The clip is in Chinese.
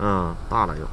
嗯大了又。